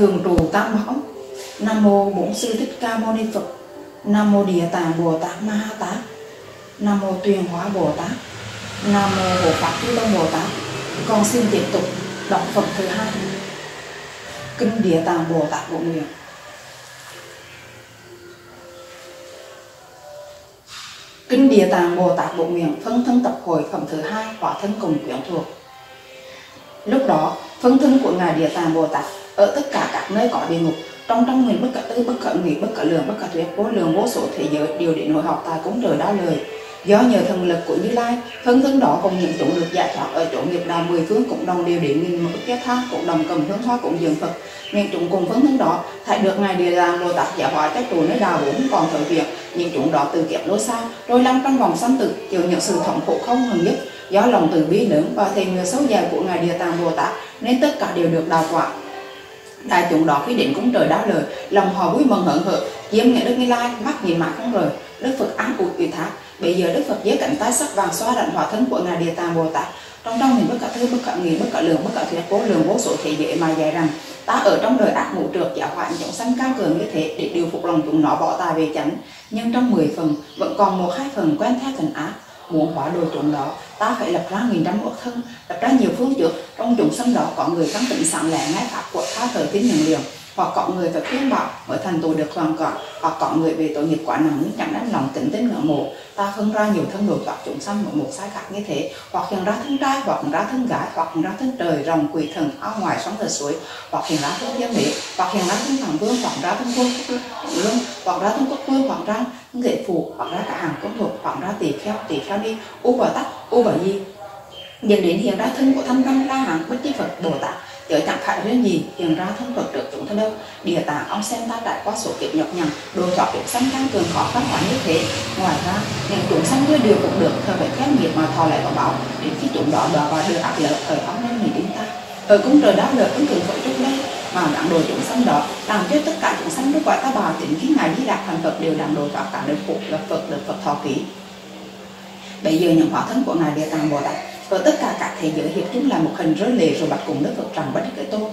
thường trụ tam bảo nam mô bổn sư thích ca mâu ni phật. Nam mô địa tạng bồ tát ma ha tát. Nam mô tuyền hóa bồ tát. Nam mô hộ pháp chư tôn bồ tát. Con xin tiếp tục đọc phật thứ hai. Kinh địa tạng bồ tát bộ nguyện. Kinh Địa Tạng Bồ Tát Bộ Nguyện phân thân tập hội phẩm thứ hai hóa thân cùng quyển thuộc. Lúc đó, phân thân của Ngài Địa Tạng Bồ Tát ở tất cả các nơi có địa ngục, trong trong nguyện bất cả tư, bất cả nguyện bất cả lượng, bất cả thuyết, vô lượng vô số thế giới đều đến hội học tại cúng trời đa lời. Do nhờ thần lực của Như Lai, thân thân đó cùng những chúng được giải thoát ở chỗ nghiệp đàm mười phương cũng đồng đều đến nghìn một kết tha, cũng đồng cầm hương hoa cũng dường Phật. Những chúng cùng phân thân đó thay được Ngài Địa làm Bồ Tát giải hóa các trụ nơi đào vốn còn thời việc, những chúng đó từ kiếp lối xa, rồi lăn trong vòng sanh tử, chịu những sự thống khổ không hừng nhất do lòng từ bi lớn và thề nguyện sâu dài của ngài địa tạng bồ tát nên tất cả đều được đào quả đại chúng đó khi đến cúng trời đáo lời, lòng họ vui mừng hớn hở chiếm nghĩa đức như lai mắt nhìn mãi không rời. Đức phật án ủi ủy thác bây giờ đức phật dưới cảnh tay sắc vàng xoa rặn hỏa thân của ngài địa tạng bồ tát. Trong trong mình bất cả thứ, bất cả nghĩa, bất cả lượng, bất cả thuyết vô, lượng vô số thế giới mà dạy rằng, ta ở trong đời ác ngũ trượt, giả hoạn chúng sanh cao cường như thế để điều phục lòng chúng nó bỏ tài về chánh. Nhưng trong 10 phần, vẫn còn một hai phần quen theo thần ác muốn hóa đồ chúng đó. Ta phải lập ra nghìn trăm ước thân, lập ra nhiều phương trước. Trong chúng sanh đó có người tăng tịnh sẵn lẻ ngay pháp của tha thời tín nhận liền hoặc có người phải khuyên bảo, mới thành tựu được hoàn cõi hoặc có người về tội nghiệp quá nặng nhưng chẳng đánh lòng tỉnh tính ngưỡng mộ. Ta phân ra nhiều thân đồ hoặc chúng sanh một một sai khác như thế. Hoặc hiện ra thân trai, hoặc hiện ra thân gái, hoặc hiện ra thân trời, rồng, quỷ thần ao ngoài, sóng thời suối. Hoặc hiện ra thân thiên mỹ hoặc hiện ra thân thần vương, hoặc ra thân vương, hoặc ra thân quốc vương, hoặc ra thân nghệ phụ, hoặc ra cả hàng công thuộc, hoặc ra tỳ kheo tỳ kheo đi u bờ tắc, u bờ di. Dẫn đến hiện ra thân của thanh văn, la hán, bất chi phật, bồ tát chớ chẳng gì? Hiện ra thân Phật được chúng thân đâu? Địa tạng ông xem ta trải qua số kiếp nhọc nhằn, đồ chọn chúng sanh tăng cường khó khăn hóa như thế. Ngoài ra, những chúng sanh ngươi đều cũng được thờ phải khen nghiệp mà thọ lại có báo. Đến khi chúng đó đọa vào đưa ác lợi thời ông nên nghĩ đến ta. Ở cung trời đáp lợi ứng cường phật trước đây mà đặng đồ chúng sanh đó, làm cho tất cả chúng sanh lúc gọi ta bà tính khi ngài đi đạt thành Phật đều đặng đồ cho cả đời phụ là Phật được Phật thọ ký. Bây giờ những hóa thân của ngài địa tạng bồ tát và tất cả các thế giới hiệp chúng là một hình rơi lệ rồi bạch cùng đức Phật rằng bất cái tôn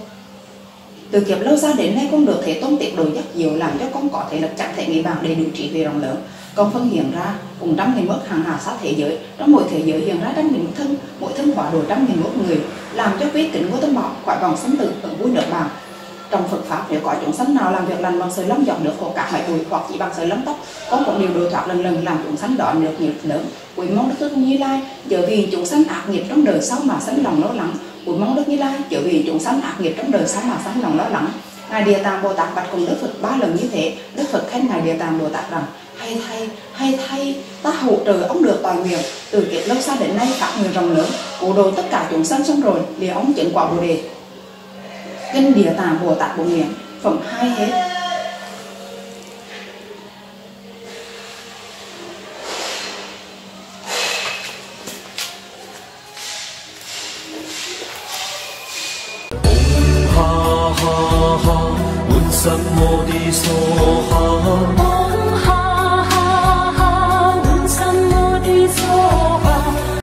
từ kiếp lâu xa đến nay, con được thế tôn tiệc đồ rất nhiều làm cho con có thể lập chẳng thể nghĩ bằng đầy đủ trí về rộng lớn. Con phân hiện ra cùng trăm nghìn mức hàng hà sát thế giới. Trong mỗi thế giới hiện ra trăm nghìn thân, mỗi thân hóa đồ trăm nghìn mức người, làm cho quý kính của tâm bảo khỏi vòng sống tử ở vui nợ bằng trong Phật pháp nếu có chúng sanh nào làm việc lành bằng sợi lông dọn được khổ cả mãi bụi hoặc chỉ bằng sợi lông tóc, có cũng đều đối thoát lần lần làm chúng sanh đó được nghiệp lớn. Quý mong đức như lai giờ vì chúng sanh ác nghiệp trong đời sau mà sanh lòng lo lắng. Quý mong đức như lai giờ vì chúng sanh ác nghiệp trong đời sau mà sanh lòng lo lắng. Ngài địa tạng bồ tát bạch cùng đức phật ba lần như thế. Đức phật khen ngài địa tạng bồ tát rằng, hay thay hay thay, ta hỗ trợ ông được toàn nguyện. Từ kiếp lâu xa đến nay, các người rộng lớn cứu độ tất cả chúng sanh xong rồi liền ông chứng quả bồ đề? kinh địa tạng bồ tát bốn niệm phẩm hai hết. Ha ha ha. Un sam mô đi so ha.